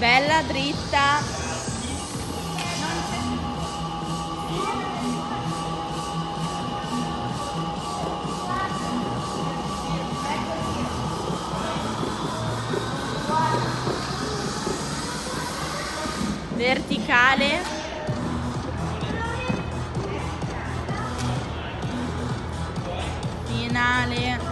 bella dritta. Verticale. Finale.